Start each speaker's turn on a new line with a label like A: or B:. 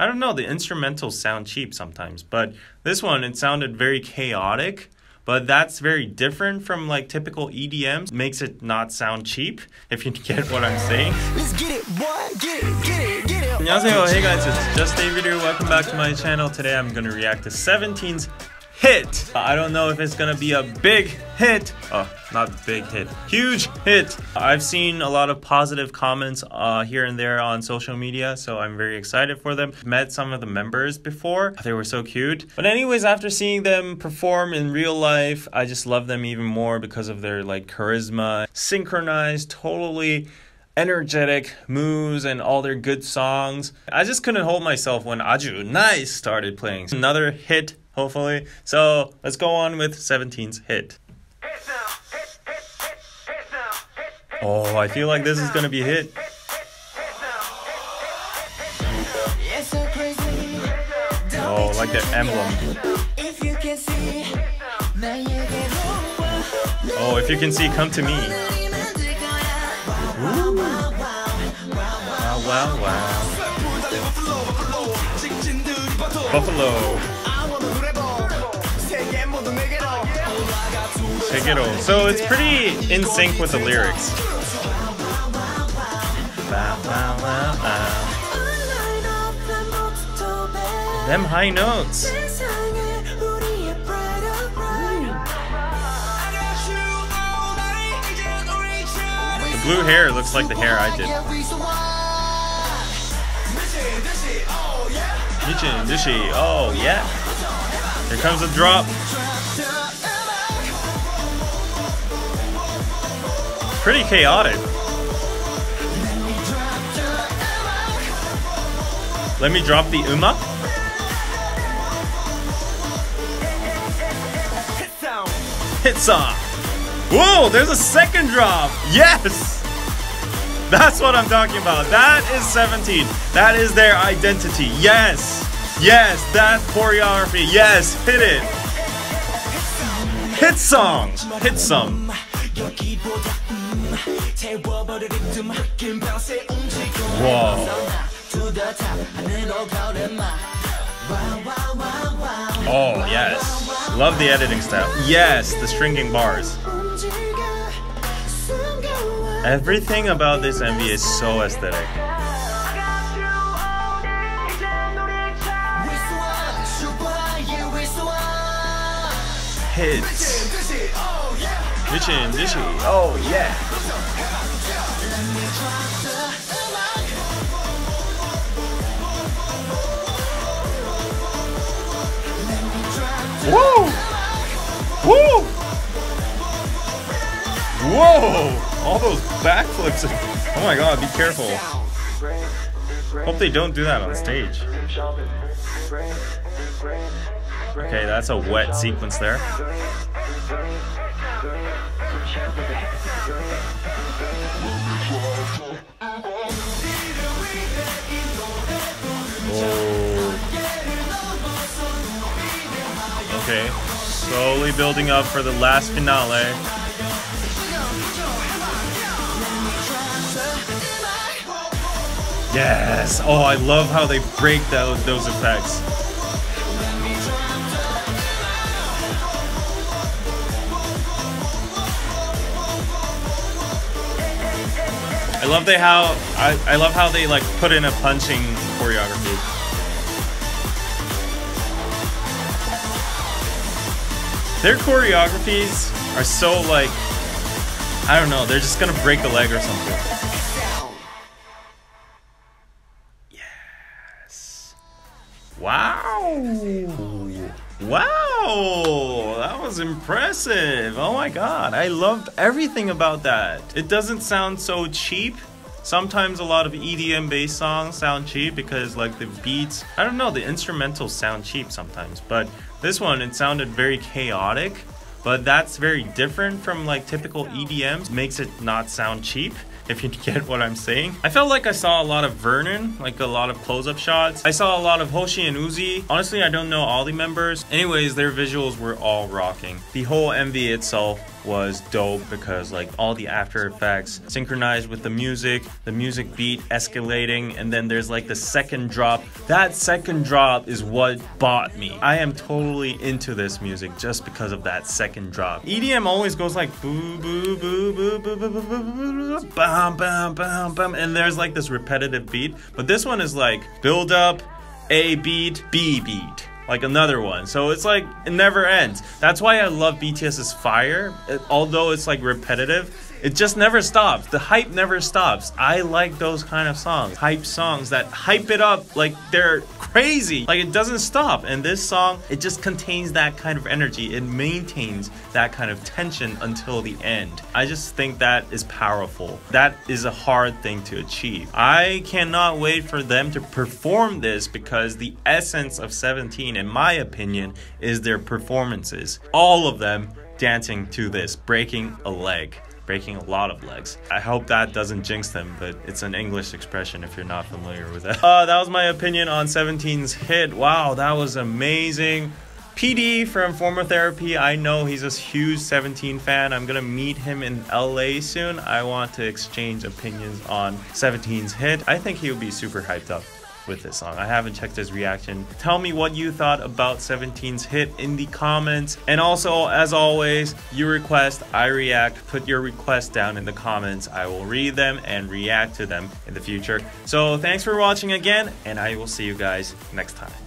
A: I don't know, the instrumentals sound cheap sometimes, but this one, it sounded very chaotic. But that's very different from like typical EDMs. Makes it not sound cheap, if you get what I'm saying.
B: Let's get it, boy. Get it, get it, get it.
A: 안녕하세요. Hey guys, it's just David here. Welcome back to my channel. Today I'm gonna react to 17's hit. I don't know if it's gonna be a big hit. Oh, not big hit. Huge hit. I've seen a lot of positive comments uh, here and there on social media, so I'm very excited for them. Met some of the members before. They were so cute. But anyways, after seeing them perform in real life, I just love them even more because of their like charisma, synchronized, totally energetic moves and all their good songs. I just couldn't hold myself when Aju Nice started playing. Another hit, hopefully. So let's go on with 17's hit. Oh, I feel like this is gonna be a hit. Oh, like the emblem. Oh, if you can see, come to me. Ooh.
B: Wow, wow,
A: wow. Buffalo. Shigeru. So it's pretty in sync with the lyrics. Them high notes. The blue hair looks like the hair I did. Nichin, Nishi, oh yeah. Here comes the drop. Pretty chaotic. Let me drop the Uma. Hit song. Whoa, there's a second drop. Yes. That's what I'm talking about. That is 17. That is their identity. Yes. Yes, that choreography. Yes, hit it. Hit song. Hit Oh, yes. Love the editing style. Yes, the stringing bars. Everything about this MV is so aesthetic. Hits. Oh, yeah. Whoa! All those backflips. Oh my god, be careful. Hope they don't do that on stage. Okay, that's a wet sequence there. Oh. Okay, slowly building up for the last finale. Yes! Oh, I love how they break those, those effects. I love they how I, I love how they like put in a punching choreography. Their choreographies are so like I don't know, they're just gonna break a leg or something. Wow. Wow. That was impressive. Oh my god. I loved everything about that. It doesn't sound so cheap. Sometimes a lot of EDM based songs sound cheap because like the beats, I don't know, the instrumentals sound cheap sometimes, but this one it sounded very chaotic, but that's very different from like typical EDMs. Makes it not sound cheap if you get what I'm saying. I felt like I saw a lot of Vernon, like a lot of close-up shots. I saw a lot of Hoshi and Woozi. Honestly, I don't know all the members. Anyways, their visuals were all rocking. The whole MV itself was dope because like all the after effects synchronized with the music, the music beat escalating, and then there's like the second drop. That second drop is what bought me. I am totally into this music just because of that second drop. EDM always goes like boo boo boo boo boo boo boo boo boo bam bam bam bam and there's like this repetitive beat, but this one is like build up, A beat, B beat like another one. So it's like it never ends. That's why I love BTS's Fire. It, although it's like repetitive, it just never stops. The hype never stops. I like those kind of songs. Hype songs that hype it up like they're crazy. Like it doesn't stop. And this song, it just contains that kind of energy. It maintains that kind of tension until the end. I just think that is powerful. That is a hard thing to achieve. I cannot wait for them to perform this because the essence of 17, in my opinion, is their performances. All of them dancing to this, breaking a leg breaking a lot of legs. I hope that doesn't jinx them, but it's an English expression if you're not familiar with it. Uh, that was my opinion on 17's hit. Wow, that was amazing. PD from Former Therapy, I know he's a huge 17 fan. I'm gonna meet him in LA soon. I want to exchange opinions on 17's hit. I think he'll be super hyped up with this song. I haven't checked his reaction. Tell me what you thought about 17's hit in the comments. And also, as always, you request, I react. Put your request down in the comments. I will read them and react to them in the future. So thanks for watching again, and I will see you guys next time.